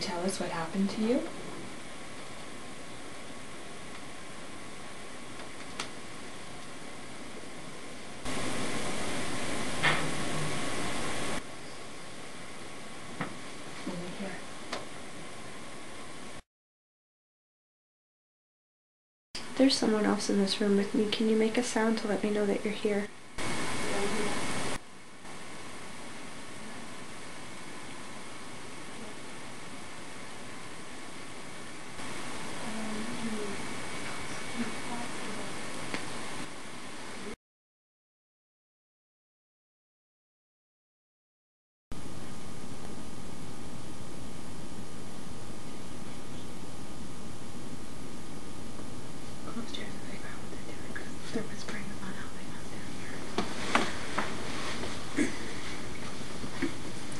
tell us what happened to you? There's someone else in this room with me. Can you make a sound to let me know that you're here?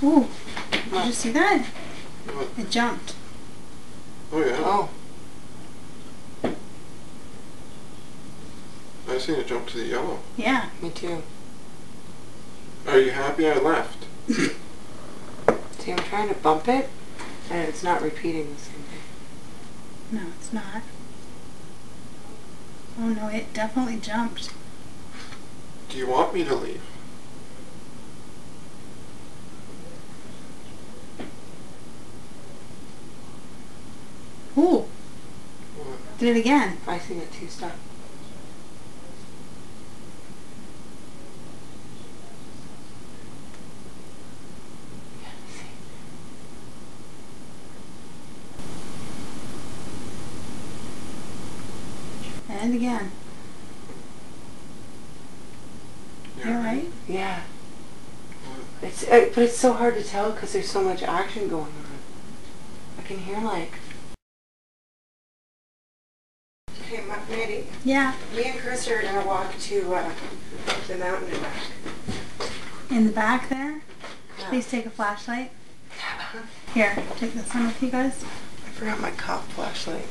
Ooh, did you see that? What? It jumped. Oh yeah. Oh, I seen it jump to the yellow. Yeah. me too. Are you happy I left? See, I'm trying to bump it, and it's not repeating the same thing. No, it's not. Oh no, it definitely jumped. Do you want me to leave? Ooh, What? Did it again. I seen it too. Stop. And again. Yeah. You alright? Yeah. It's uh, but it's so hard to tell because there's so much action going on. I can hear like. Okay, Ma- Maddie, Yeah. me and Chris are gonna walk to uh, the mountain and back. In the back there. Please take a flashlight. Here, take this one with you guys. I forgot my cop flashlight.